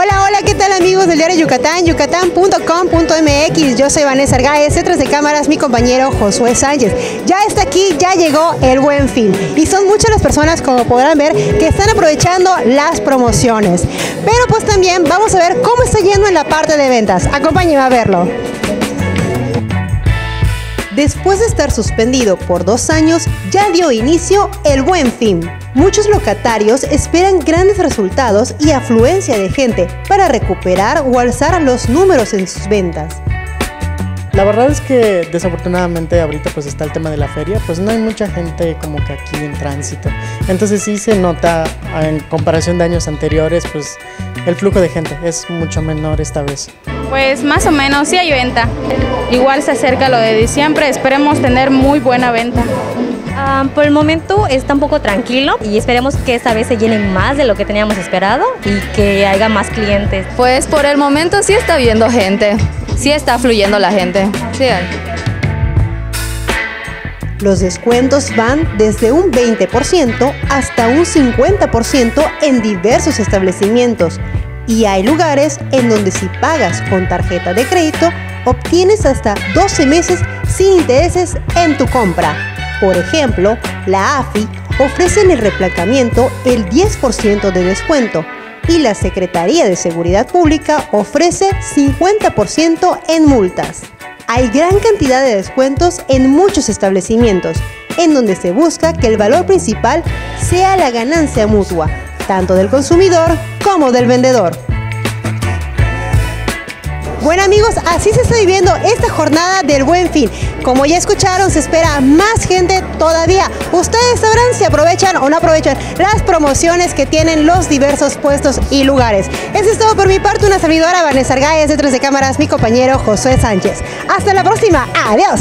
Hola, hola, ¿qué tal amigos del diario Yucatán? Yucatán.com.mx. Yo soy Vanessa Argaez, detrás de cámaras mi compañero Josué Sánchez. Ya está aquí, ya llegó el buen fin. Y son muchas las personas, como podrán ver, que están aprovechando las promociones. Pero pues también vamos a ver cómo está yendo en la parte de ventas. Acompáñenme a verlo. Después de estar suspendido por dos años, ya dio inicio el buen fin. Muchos locatarios esperan grandes resultados y afluencia de gente para recuperar o alzar los números en sus ventas. La verdad es que desafortunadamente ahorita pues está el tema de la feria, pues no hay mucha gente como que aquí en tránsito. Entonces sí se nota en comparación de años anteriores pues el flujo de gente es mucho menor esta vez. Pues más o menos, sí hay venta. Igual se acerca lo de diciembre, esperemos tener muy buena venta. Ah, por el momento está un poco tranquilo y esperemos que esta vez se llene más de lo que teníamos esperado y que haya más clientes. Pues por el momento sí está viendo gente, sí está fluyendo la gente. Sí. Los descuentos van desde un 20% hasta un 50% en diversos establecimientos y hay lugares en donde si pagas con tarjeta de crédito obtienes hasta 12 meses sin intereses en tu compra. Por ejemplo, la AFI ofrece en el replacamiento el 10% de descuento y la Secretaría de Seguridad Pública ofrece 50% en multas. Hay gran cantidad de descuentos en muchos establecimientos, en donde se busca que el valor principal sea la ganancia mutua, tanto del consumidor como del vendedor. Bueno amigos, así se está viviendo esta jornada del buen fin. Como ya escucharon, se espera más gente todavía. Ustedes sabrán si aprovechan o no aprovechan las promociones que tienen los diversos puestos y lugares. Eso es todo por mi parte, una servidora Vanessa Argáez, detrás de cámaras mi compañero José Sánchez. Hasta la próxima, adiós.